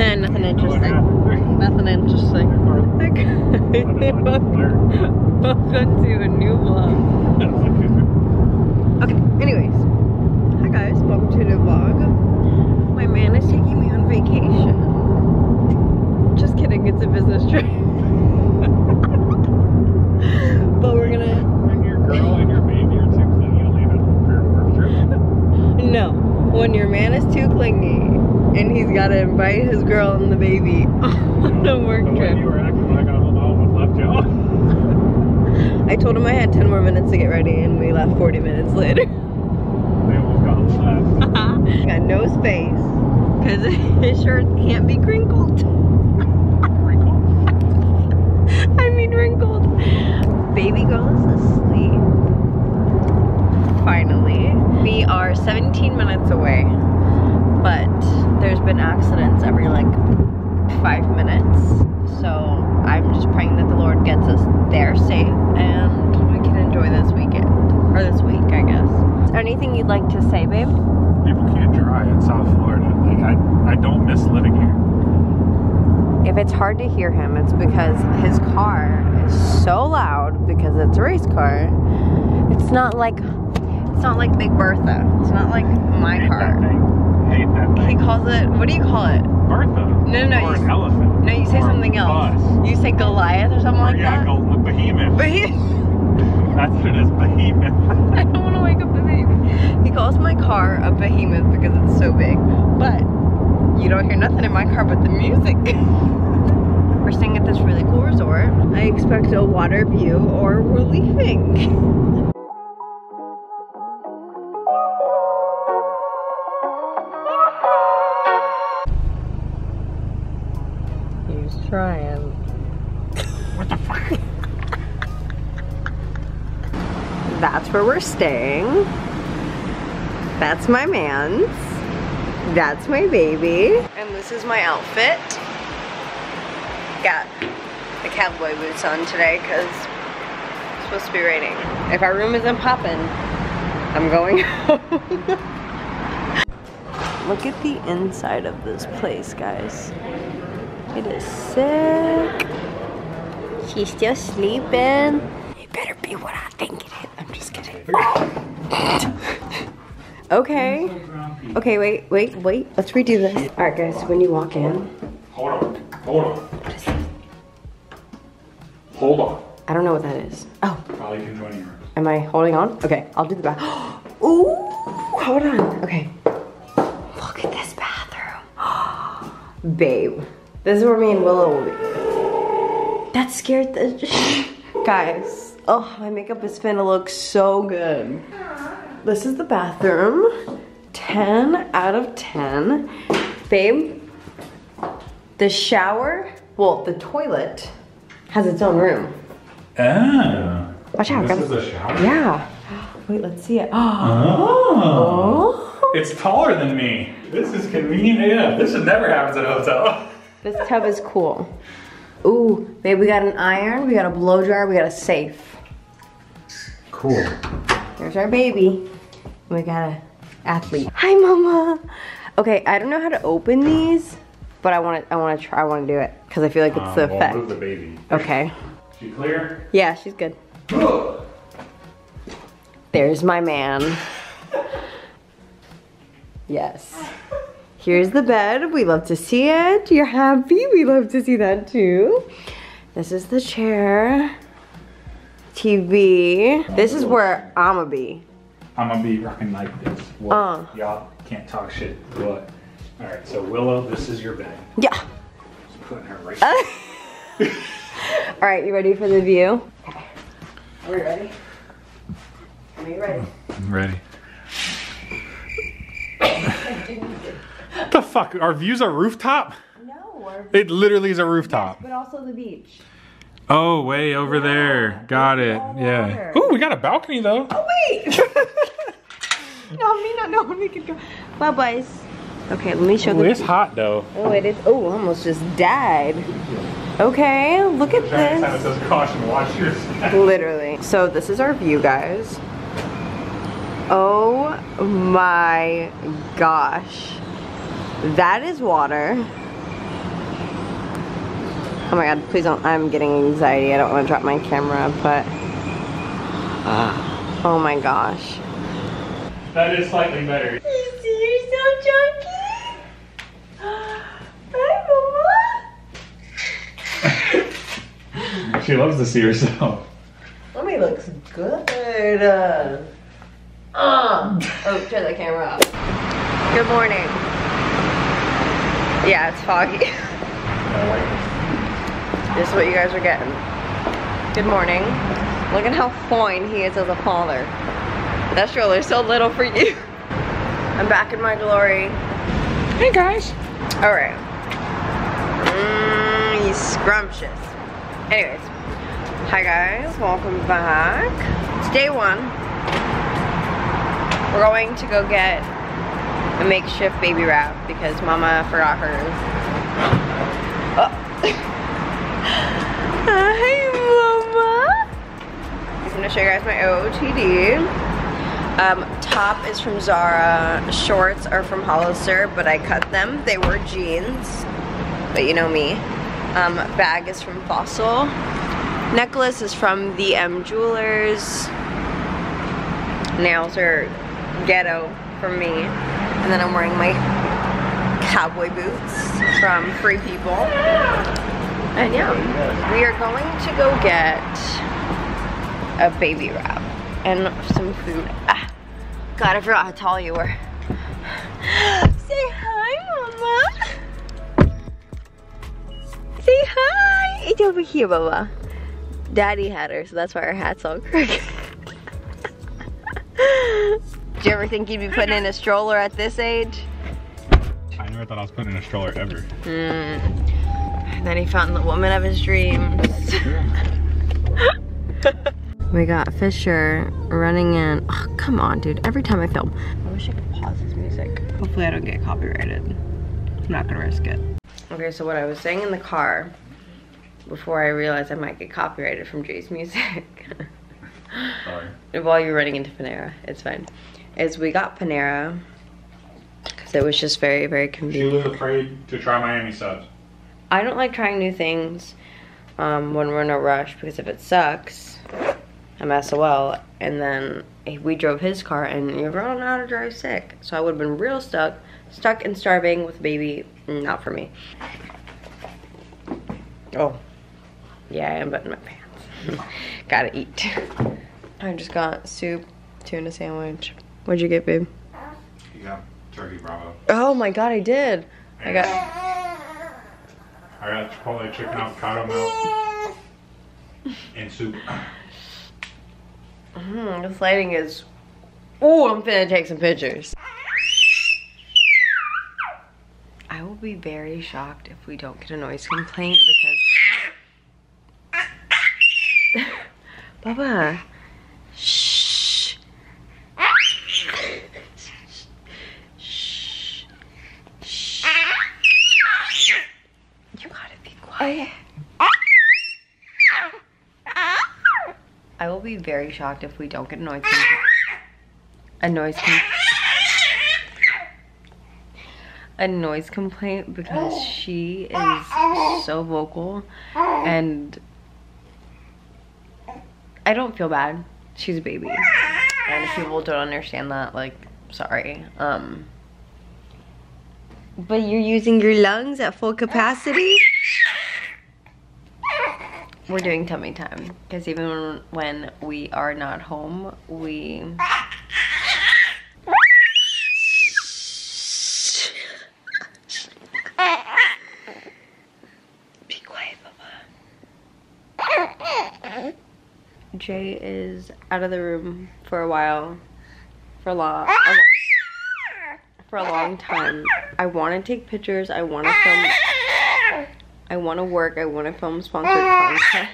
And nothing interesting. Nothing interesting. Welcome to a new vlog. Okay, anyways. Hi guys, welcome to a new vlog. My man is taking me on vacation. Just kidding, it's a business trip. but we're gonna When your girl and your baby are too clingy to leave it for your work trip. No, when your man is too clingy and he's got to invite his girl and the baby on a work The trip. you were acting like I almost left you. I told him I had 10 more minutes to get ready and we left 40 minutes later. They almost got got no space because his shirt can't be crinkled. I mean wrinkled. Baby goes to sleep. Finally. We are 17 minutes away, been accidents every like five minutes. So I'm just praying that the Lord gets us there safe and we can enjoy this weekend. Or this week, I guess. Anything you'd like to say, babe? People can't drive in South Florida. Like I, I don't miss living here. If it's hard to hear him, it's because his car is so loud because it's a race car. It's not like it's not like Big Bertha. It's not like my Hate that thing. He calls it what do you call it? Bertha. No, no, Or you- an elephant. No, you say Or something else. Bus. You say Goliath or something Or like yeah, that. Yeah, behemoth. He That's what it is, behemoth. I don't want to wake up the baby. He calls my car a behemoth because it's so big. But you don't hear nothing in my car but the music. we're staying at this really cool resort. I expect a water view or we're leaving. Trying. What the fuck? That's where we're staying. That's my man's. That's my baby. And this is my outfit. Got the cowboy boots on today because it's supposed to be raining. If our room isn't popping, I'm going home. Look at the inside of this place, guys. It is sick. She's still sleeping. It better be what I think it is. I'm just kidding. okay. Okay, wait, wait, wait. Let's redo this. All right, guys, when you walk in, Hold on. Hold on. Hold on. I don't know what that is. Oh, Probably can join yours. am I holding on? Okay, I'll do the bath. Ooh, hold on. Okay. Look at this bathroom. Babe, this is where me and Willow will be. That scared the guys. Oh, my makeup is finna look so good. This is the bathroom. 10 out of 10. Babe, the shower, well, the toilet has its own room. Oh. Watch out. This gotta- is a shower? Yeah. Wait, let's see it. Oh. Oh. It's taller than me. This is convenient AF. This should never happens at a hotel. This tub is cool. Ooh, babe, we got an iron, we got a blow dryer, we got a safe. Cool. There's our baby. We got a athlete. Hi, mama. Okay, I don't know how to open these, but I want to. I want to try. I want to do it because I feel like it's the Um, we'll effect. move the baby. Okay. She clear? Yeah, she's good. There's my man. Yes. Here's the bed. We love to see it. You're happy? We love to see that too. This is the chair. TV. This is where I'ma be. I'm gonna be rocking like this. What? Uh. Y'all can't talk shit. What? All right. So Willow, this is your bed. Yeah. Just putting her right. All right, you ready for the view? Okay. Are we ready? Are you ready? I'm ready. the fuck? Our views are rooftop? No, It literally is a rooftop. but also the beach. Oh, way over there. Got it. Yeah. water. Ooh, we got a balcony though. Oh wait! no, me not knowing we could go. Bye boys. Okay, let me show Ooh, the. it's hot though. Oh, it is. Oh, almost just died. Okay, look at Giant sign that this. says caution, watch your. Literally. So this is our view, guys. Oh my gosh. That is water. Oh my god, please don't. I'm getting anxiety. I don't want to drop my camera, but. oh my gosh. That is slightly better. You see, you're so chunky. Hi, Mama. She loves to see herself. Mommy looks good. Uh, oh, turn the camera off. Good morning. Yeah, it's foggy. this is what you guys are getting. Good morning. Look at how fine he is as a father. That stroller's so little for you. I'm back in my glory. Hey guys. All right. Mmm, he's scrumptious. Anyways, hi guys, welcome back. It's day one. We're going to go get a makeshift baby wrap because mama forgot hers. Oh. Hi mama. I'm gonna show you guys my OOTD. Um, top is from Zara, shorts are from Hollister, but I cut them. They were jeans, but you know me. Um, bag is from Fossil. Necklace is from the M Jewelers. Nails are ghetto for me. And then I'm wearing my cowboy boots from Free People. And yeah, we are going to go get a baby wrap and some food. Ah, God, I forgot how tall you were. Say hi, Mama. Say hi. It's over here, Baba. Daddy had her, so that's why her hat's all crooked. Do you ever think you'd be putting in a stroller at this age? I never thought I was putting in a stroller ever. Mm. And then he found the woman of his dreams. we got Fisher running in. Oh, come on, dude. Every time I film. I wish I could pause this music. Hopefully I don't get copyrighted. I'm not gonna risk it. Okay, so what I was saying in the car before I realized I might get copyrighted from Jay's music. Sorry. While you're running into Panera, it's fine. Is we got Panera because it was just very, very She convenient. was afraid to try Miami subs. I don't like trying new things um, when we're in a rush because if it sucks, I'm SOL. And then we drove his car and you're running out to drive sick. So I would have been real stuck, stuck and starving with a baby. Not for me. Oh, yeah, I am buttoning my pants. Gotta eat. I just got soup, tuna sandwich. What'd you get, babe? You got turkey bravo. Oh my god, I did. I got. I got Chipotle chicken avocado milk and soup. Hmm, this lighting is. Oh, I'm finna take some pictures. I will be very shocked if we don't get a noise complaint because. Baba. Shh. Shh. Shh. You gotta be quiet. I will be very shocked if we don't get a noise complaint. A noise. A noise complaint because she is so vocal and I don't feel bad. She's a baby. And if people don't understand that, like, sorry. Um But you're using your lungs at full capacity? We're doing tummy time because even when we are not home, we be quiet, Baba. Jay is out of the room for a while, for a long, for a long time. I want to take pictures. I want to film. I want to work. I want to film sponsored content.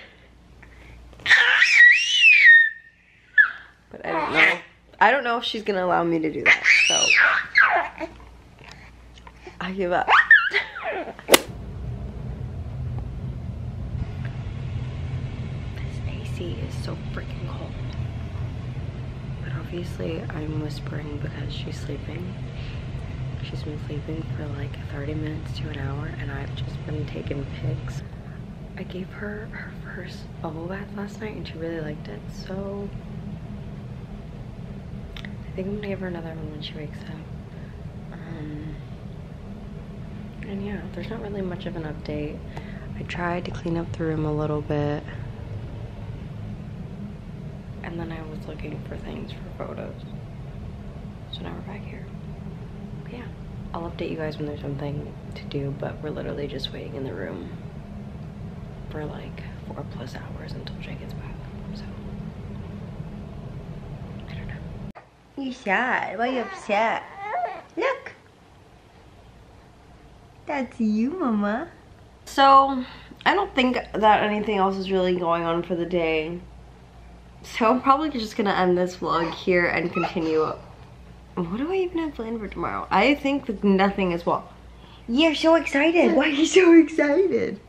But I don't know. I don't know if she's gonna allow me to do that. So I give up. This AC is so freaking cold. But obviously I'm whispering because she's sleeping. She's been sleeping for like 30 minutes to an hour and I've just been taking pics. I gave her her first bubble bath last night and she really liked it, so I think I'm gonna give her another one when she wakes up. Um, and yeah, there's not really much of an update. I tried to clean up the room a little bit. And then I was looking for things for photos. So now we're back here. Yeah, I'll update you guys when there's something to do, but we're literally just waiting in the room for like four plus hours until Jay gets back. So I don't know. You sad? Why are you upset? Look. That's you, Mama. So I don't think that anything else is really going on for the day. So I'm probably just gonna end this vlog here and continue. What do I even have planned for tomorrow? I think nothing as well. You're so excited. Why are you so excited?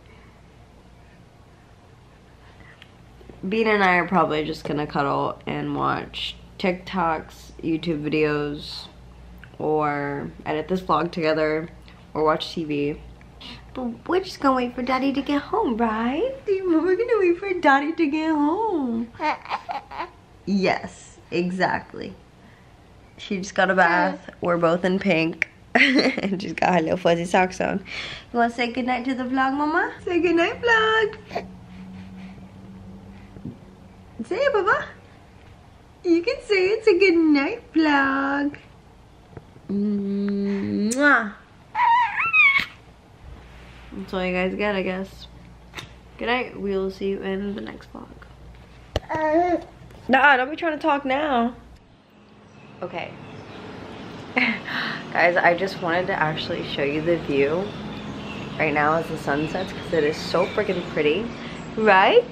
Bean and I are probably just gonna cuddle and watch TikToks, YouTube videos, or edit this vlog together, or watch TV. But we're just gonna wait for Daddy to get home, right? We're gonna wait for Daddy to get home. yes, exactly. She just got a bath. We're both in pink. and she's got her little fuzzy socks on. You wanna say goodnight to the vlog, Mama? Say goodnight, vlog. Say it, Papa. You can say it's a good night vlog. Mwah. That's all you guys get, I guess. Good night. We will see you in the next vlog. Uh-huh. Nah, don't be trying to talk now. Okay. guys, I just wanted to actually show you the view right now as the sun sets because it is so freaking pretty. Right?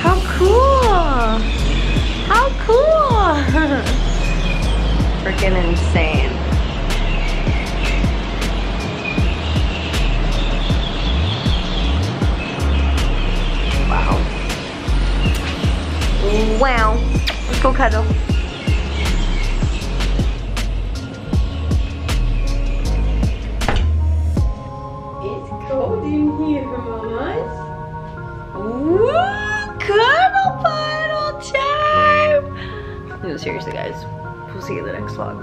How cool! How cool! Freaking insane. Wow. Let's go cuddle. It's cold in here, mamas. Woo! Cuddle puddle time! No, seriously, guys. We'll see you in the next vlog.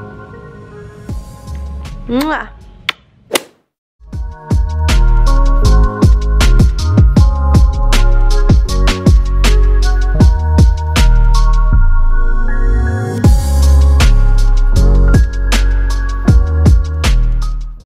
Mwah!